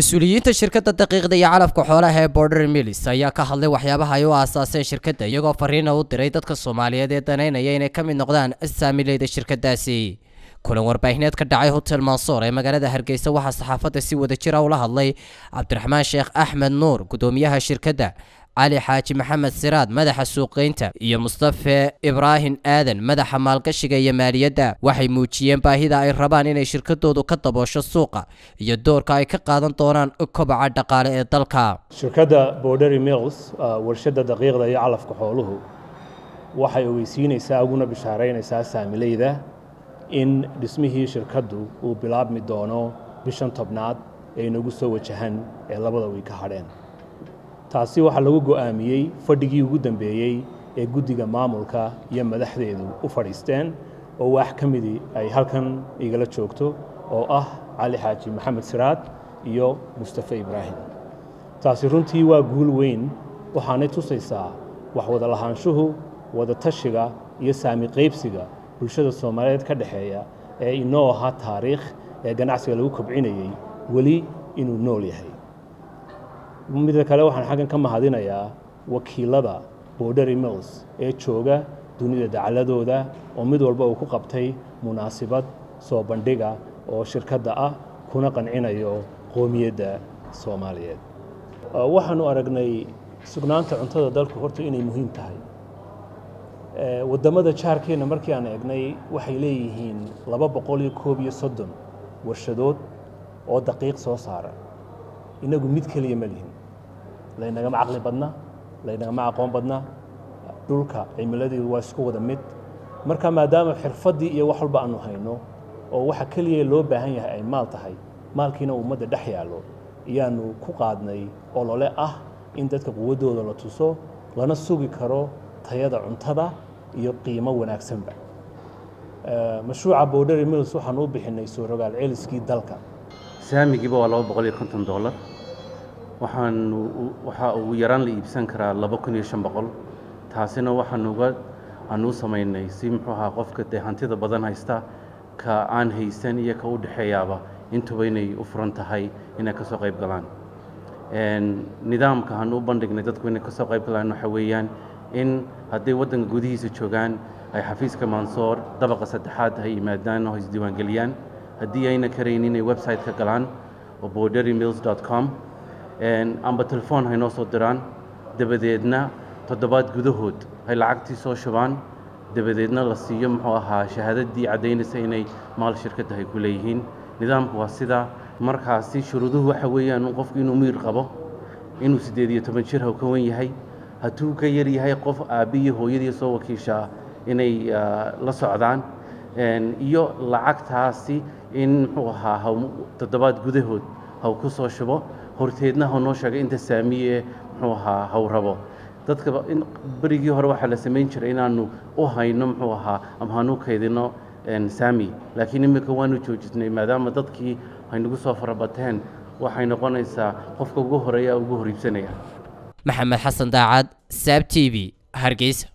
مسؤولين شركة الدقيق دي يعرف كحولة هي بوردر ميليس ايا كحل وحيابة هايو اساسة شركة يغو فرين أو دريدت كصوماليا دي تنين ايين اي كمي نقدان السامي لي دي شركة داسي كلهم ورباهنات كدعي هتل منصور. أي مقالة دهر كيسا وحا صحافة سيو دي جيرا ولها اللي عبد الرحمن شيخ أحمد نور قدوميها شركة ده. Cali xaaji maxamed siraad madaxa suuqeynta iyo mustafe ibraahim aadan madaxa maalgashiga iyo maaliyadda. Waxay muujiyeen baahida ay rabaan inay shirkadoodu ka daboosho suuqa iyo doorka ay ka qaadan doonaan kobaca dhaqaale ee dalka. Shirkadda bordery mills warshadda daqiiqda iyo calafka xooluhu waxay ogeysiinaysaa uguna bishaaraynaysaa saamileyda in dhismihii shirkaddu uu bilaabmi doono bishan tobnaad ee inagu soo wajahan ee labada wiy ka hadheen taasi waxaa lagu go'aamiyey fadhigii ugu dambeeyey ee guddiga maamulka iyo madaxdeedu u fadhiisteen oo wax ka midii ay halkan igala joogto oo ah cali xaaji maxamed siraad iyo mustafe ibraahim. Taasi runtii waa guul weyn waxaanay tusaysaa wax wada lahaanshuhu wada tashiga iyo saami qaybsiga bulshada soomaaliyeed ka dhexeeya ee inoo ahaa taariikh ee ganacsiga lagu kobcinayey weli inuu nool yahay midda kale waxaan xaggan ka mahadinayaa wakiilada bordery mills ee jooga dunida dacaladooda oo mid walba uu ku qabtay munaasibad soo bandhiga oo shirkadda ah kuna qancinayo qoomiyadda soomaaliyeed. Waxaanu aragnay sugnaanta cuntada dalku horta inay muhiim tahay. Waddamada jaarkeenna markii aan eegnay waxay leeyihiin laba boqol iyo koob iyo soddon warshadood oo daqiiq soo saara inagu mid keliya ma lihin laynagama caqli badna laynagama aqoon badna dhulka cimiladeedu waa isku wada mid. Marka maadaama xirfaddii iyo wax walba aanu hayno oo waxa keliya loo baahan yahay ay maal tahay maalkiina ummadda dhex yaallo ayaanu ku qaadnay olole ah in dadka quwaddooda la tuso lana sugi karo tayada cuntada iyo qiimo wanaagsanba. Mashruuca bordery mills waxaanu u bixinay soo rogaal celiskii dalka. Saamigiiba waa laba boqol iyo konton dollar waxaan waxaa ugu yaraan la iibsan karaa laba kun iyo shan boqol. Taasina waxaanuga aanuu samaynay si muxuu ahaa qofka dee hantida badan haysta ka aan haysan iyo ka u dhexeeyaaba intuba inay u furan tahay inay ka soo qayb galaan. Nidaamka aan u bandhignay dadku inay ka soo qayb galaan waxa weeyaan in hadday waddanka gudihiisa joogaan ay xafiiska mansoor dabaqa saddexaad ay yimaadaan oo isdiiwaangeliyaan haddii ayna karayn inay website ka galaan oo bordery mills dot com amba telefoon haynoo soo diraan. Dabadeedna toddobaad gudahood hay lacagtii soo shubaan. Dabadeedna la siiyo muxuu ahaa shahaadadii caddaynaysa inay maal shirkadda ay ku leeyihiin. Nidaamku waa sidaa markaasi shuruuduhu waxa weeyaan qofku inuu miyir qabo. Inuu siddeed iyo toban jir ka wan yahay. Hadduu ka yar yahay qof aabbiyo hooyadii soo wakiishaa inay la socdaan. Iyo lacagtaasi in muxuu ahaa toddobaad gudahood haw ku soo shubo horteedna ha noo sheegay inta saamiye muxuu ahaa haw rabo. Dadka berigii hore waxaa la samayn jiray inaanu u hayno muxuu ahaa ama hanu kaydino saami. Laakiin imika waanu joojisnay maadaama dadkii ay nagu soo farabateen waxay noqonaysaa qofka ugu horreeya ugu horiibsanaya maxamed xasan daacad saab t v hargeysa